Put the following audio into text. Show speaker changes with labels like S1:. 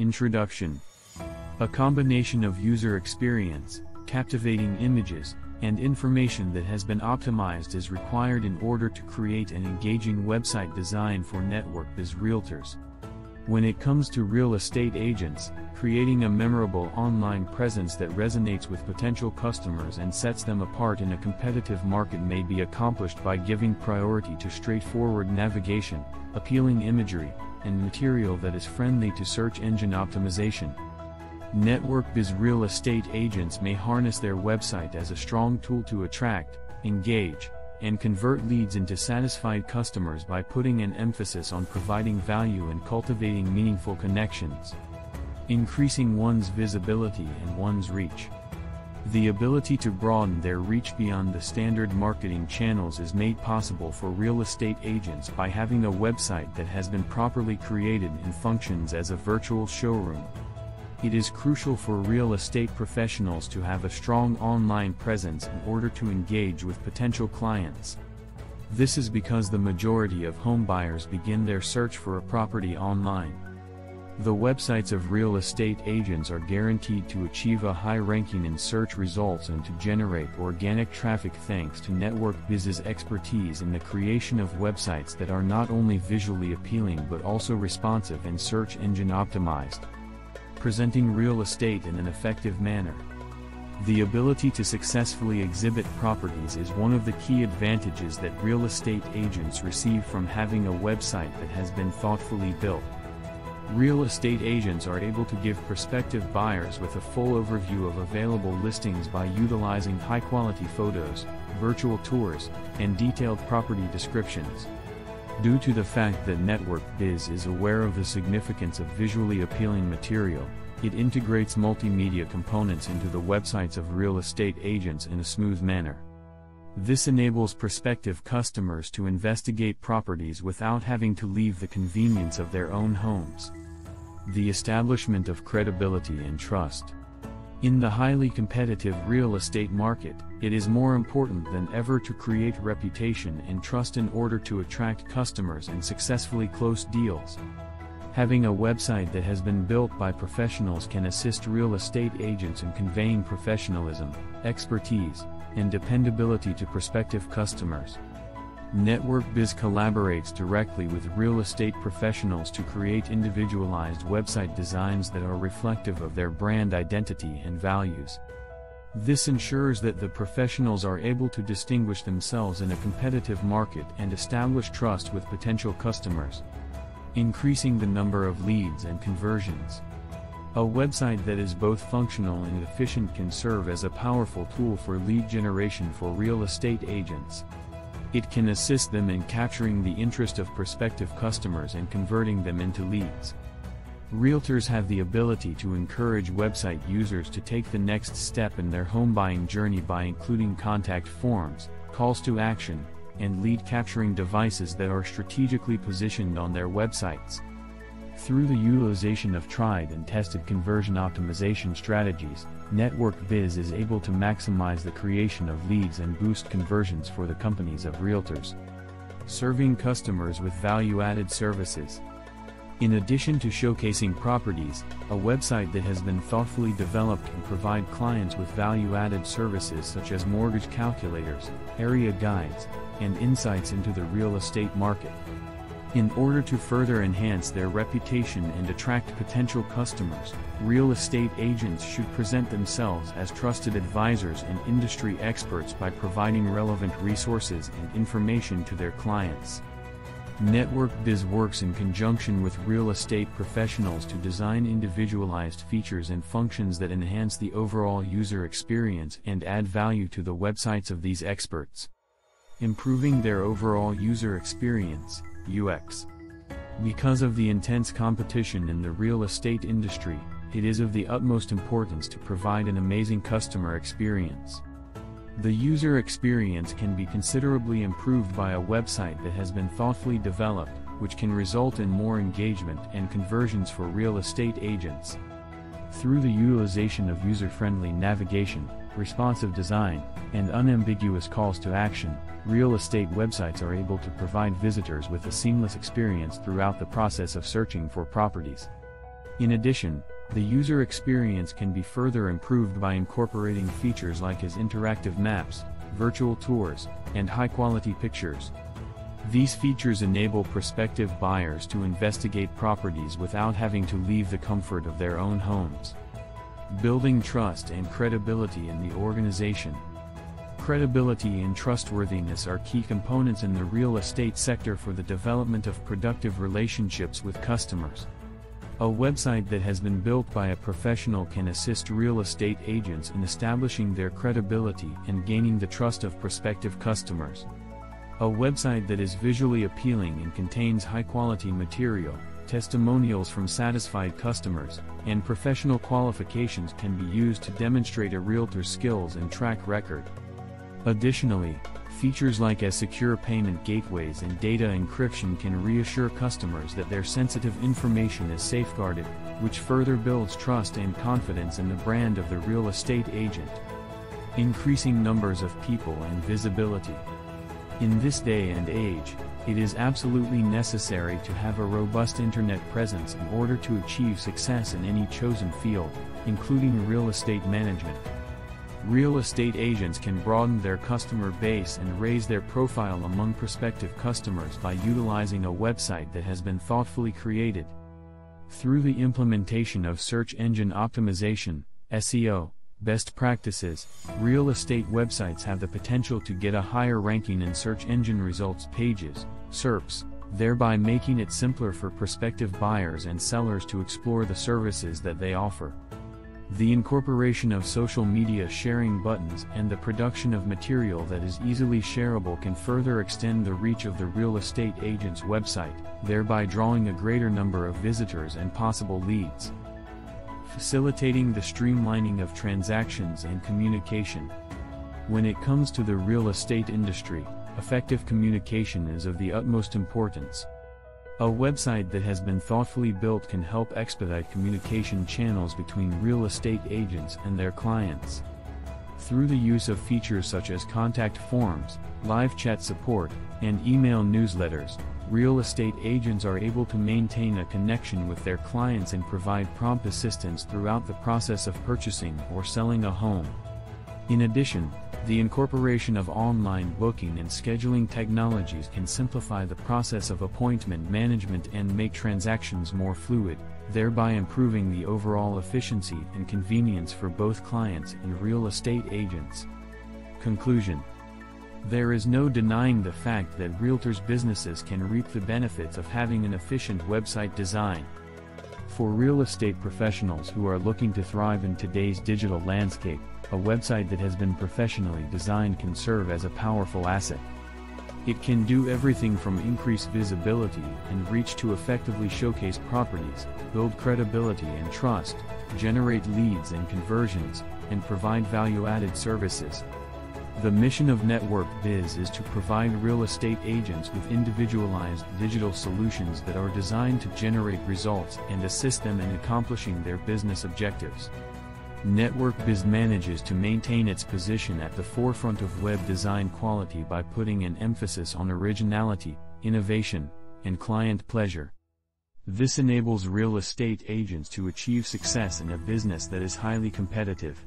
S1: Introduction A combination of user experience, captivating images, and information that has been optimized is required in order to create an engaging website design for network biz realtors. When it comes to real estate agents, creating a memorable online presence that resonates with potential customers and sets them apart in a competitive market may be accomplished by giving priority to straightforward navigation, appealing imagery, and material that is friendly to search engine optimization. Network Biz real estate agents may harness their website as a strong tool to attract, engage, and convert leads into satisfied customers by putting an emphasis on providing value and cultivating meaningful connections. Increasing one's visibility and one's reach. The ability to broaden their reach beyond the standard marketing channels is made possible for real estate agents by having a website that has been properly created and functions as a virtual showroom. It is crucial for real estate professionals to have a strong online presence in order to engage with potential clients. This is because the majority of homebuyers begin their search for a property online. The websites of real estate agents are guaranteed to achieve a high ranking in search results and to generate organic traffic thanks to Network Biz's expertise in the creation of websites that are not only visually appealing but also responsive and search engine optimized presenting real estate in an effective manner. The ability to successfully exhibit properties is one of the key advantages that real estate agents receive from having a website that has been thoughtfully built. Real estate agents are able to give prospective buyers with a full overview of available listings by utilizing high-quality photos, virtual tours, and detailed property descriptions. Due to the fact that Network Biz is aware of the significance of visually appealing material, it integrates multimedia components into the websites of real estate agents in a smooth manner. This enables prospective customers to investigate properties without having to leave the convenience of their own homes. The establishment of credibility and trust. In the highly competitive real estate market, it is more important than ever to create reputation and trust in order to attract customers and successfully close deals. Having a website that has been built by professionals can assist real estate agents in conveying professionalism, expertise, and dependability to prospective customers. Network Biz collaborates directly with real estate professionals to create individualized website designs that are reflective of their brand identity and values. This ensures that the professionals are able to distinguish themselves in a competitive market and establish trust with potential customers, increasing the number of leads and conversions. A website that is both functional and efficient can serve as a powerful tool for lead generation for real estate agents. It can assist them in capturing the interest of prospective customers and converting them into leads. Realtors have the ability to encourage website users to take the next step in their home buying journey by including contact forms, calls to action, and lead capturing devices that are strategically positioned on their websites. Through the utilization of tried and tested conversion optimization strategies, Network Biz is able to maximize the creation of leads and boost conversions for the companies of realtors. Serving customers with value-added services. In addition to showcasing properties, a website that has been thoughtfully developed can provide clients with value-added services such as mortgage calculators, area guides, and insights into the real estate market. In order to further enhance their reputation and attract potential customers, real estate agents should present themselves as trusted advisors and industry experts by providing relevant resources and information to their clients. Network Biz works in conjunction with real estate professionals to design individualized features and functions that enhance the overall user experience and add value to the websites of these experts. Improving their overall user experience. UX. Because of the intense competition in the real estate industry, it is of the utmost importance to provide an amazing customer experience. The user experience can be considerably improved by a website that has been thoughtfully developed, which can result in more engagement and conversions for real estate agents. Through the utilization of user-friendly navigation, responsive design, and unambiguous calls to action, real estate websites are able to provide visitors with a seamless experience throughout the process of searching for properties. In addition, the user experience can be further improved by incorporating features like as interactive maps, virtual tours, and high-quality pictures. These features enable prospective buyers to investigate properties without having to leave the comfort of their own homes. Building trust and credibility in the organization. Credibility and trustworthiness are key components in the real estate sector for the development of productive relationships with customers. A website that has been built by a professional can assist real estate agents in establishing their credibility and gaining the trust of prospective customers. A website that is visually appealing and contains high-quality material, testimonials from satisfied customers, and professional qualifications can be used to demonstrate a realtor's skills and track record. Additionally, features like as secure payment gateways and data encryption can reassure customers that their sensitive information is safeguarded, which further builds trust and confidence in the brand of the real estate agent. Increasing numbers of people and visibility. In this day and age, it is absolutely necessary to have a robust internet presence in order to achieve success in any chosen field, including real estate management. Real estate agents can broaden their customer base and raise their profile among prospective customers by utilizing a website that has been thoughtfully created. Through the implementation of search engine optimization, SEO, best practices, real estate websites have the potential to get a higher ranking in search engine results pages, SERPs, thereby making it simpler for prospective buyers and sellers to explore the services that they offer. The incorporation of social media sharing buttons and the production of material that is easily shareable can further extend the reach of the real estate agent's website, thereby drawing a greater number of visitors and possible leads. Facilitating the streamlining of transactions and communication. When it comes to the real estate industry, effective communication is of the utmost importance. A website that has been thoughtfully built can help expedite communication channels between real estate agents and their clients. Through the use of features such as contact forms, live chat support, and email newsletters, real estate agents are able to maintain a connection with their clients and provide prompt assistance throughout the process of purchasing or selling a home. In addition, the incorporation of online booking and scheduling technologies can simplify the process of appointment management and make transactions more fluid, thereby improving the overall efficiency and convenience for both clients and real estate agents. Conclusion There is no denying the fact that realtors' businesses can reap the benefits of having an efficient website design. For real estate professionals who are looking to thrive in today's digital landscape, a website that has been professionally designed can serve as a powerful asset. It can do everything from increase visibility and reach to effectively showcase properties, build credibility and trust, generate leads and conversions, and provide value-added services. The mission of Network Biz is to provide real estate agents with individualized digital solutions that are designed to generate results and assist them in accomplishing their business objectives. Network Biz manages to maintain its position at the forefront of web design quality by putting an emphasis on originality, innovation, and client pleasure. This enables real estate agents to achieve success in a business that is highly competitive.